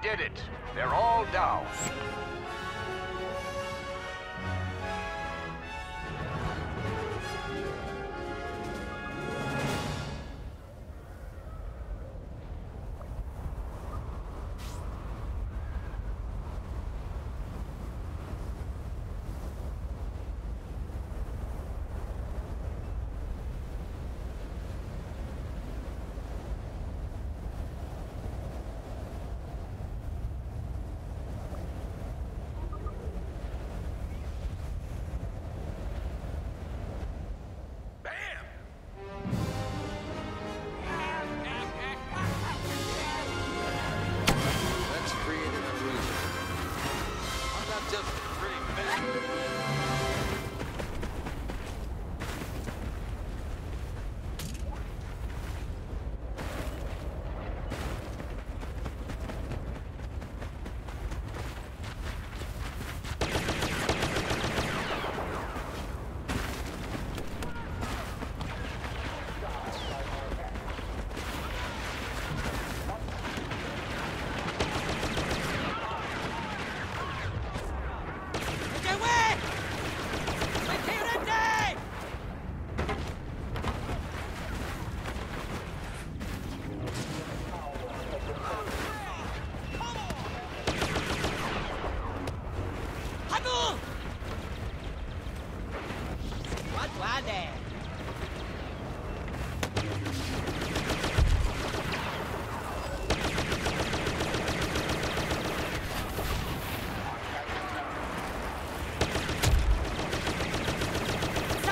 We did it. They're all down.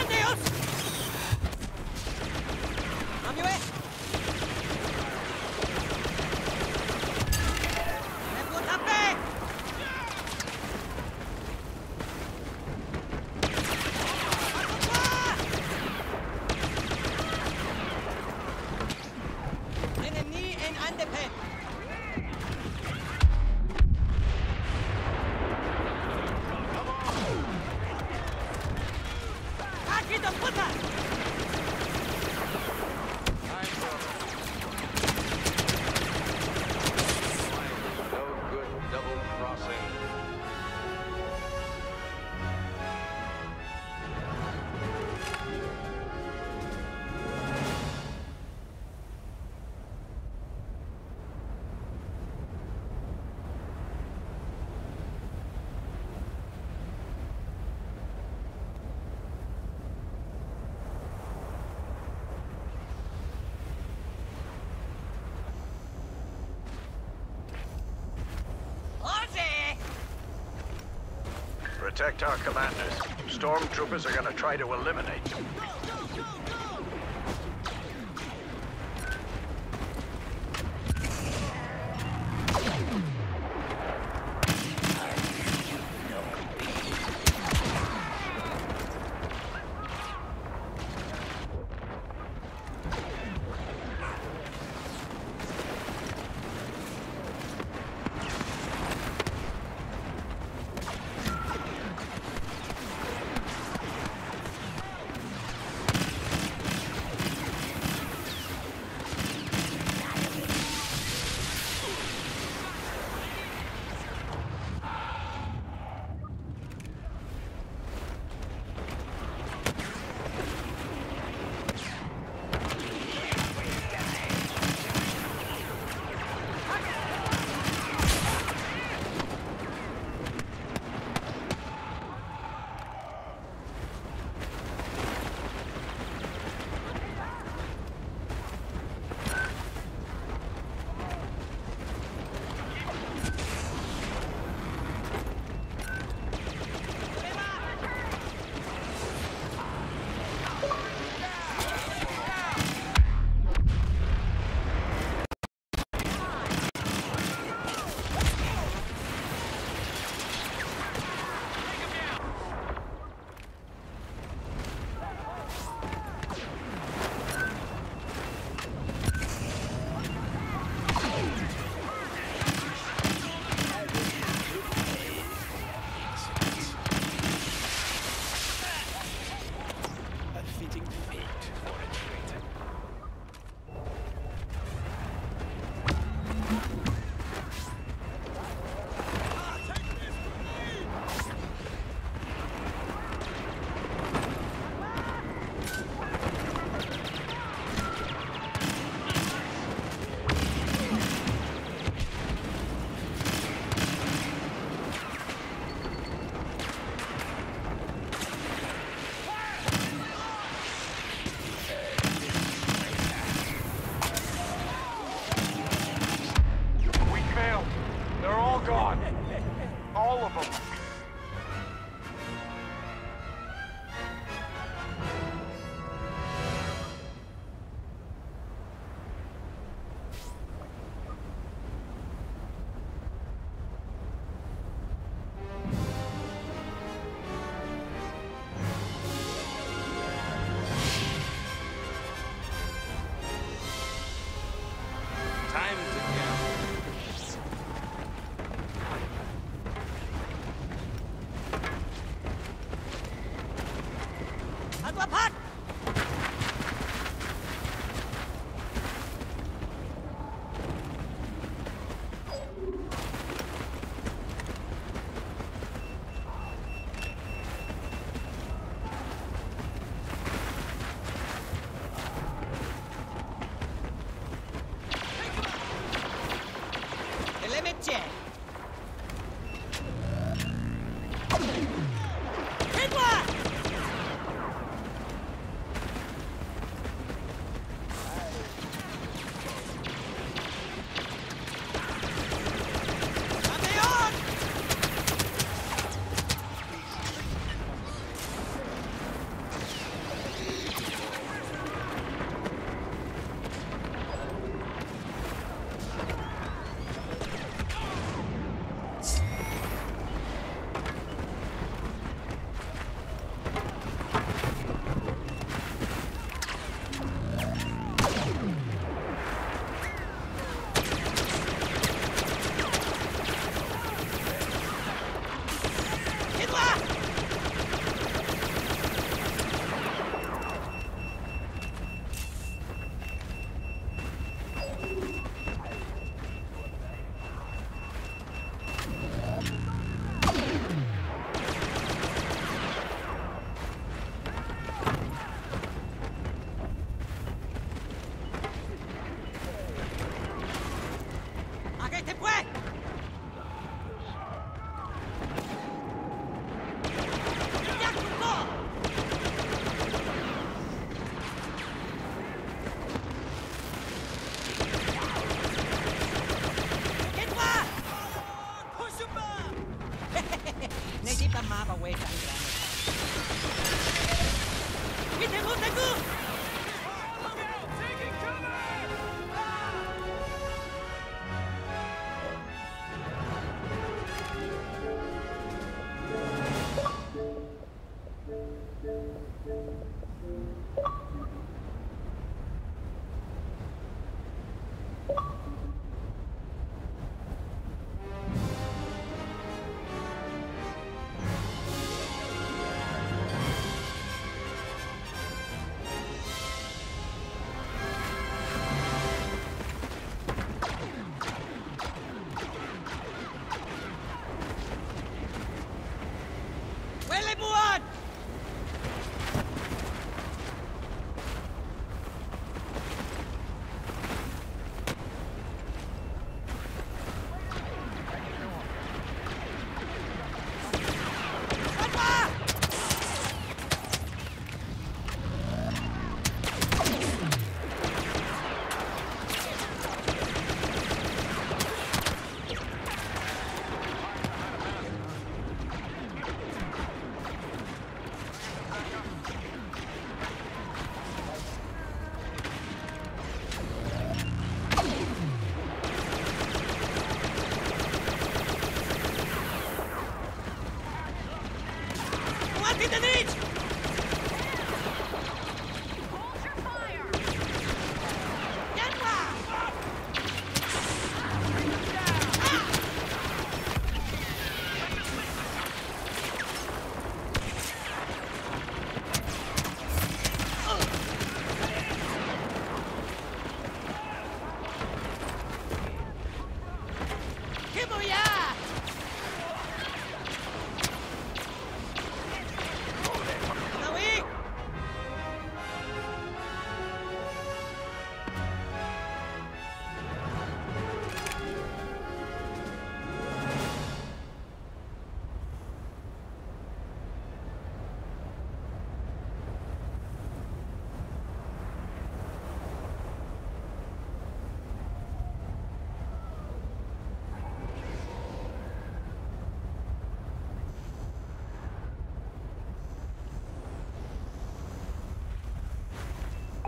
待てよ Protect our commanders. Stormtroopers are gonna try to eliminate them. ¡Y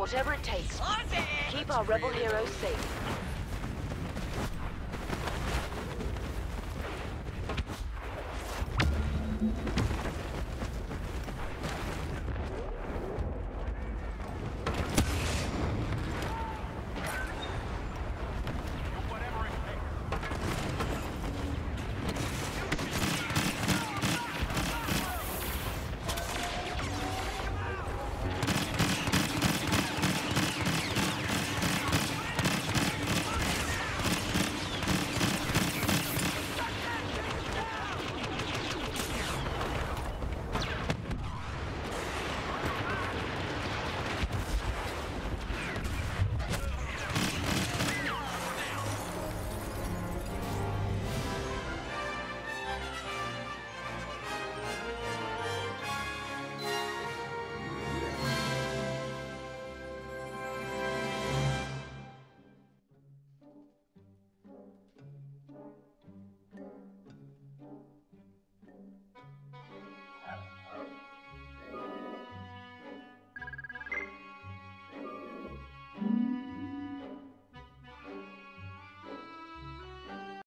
Whatever it takes, keep our rebel heroes safe.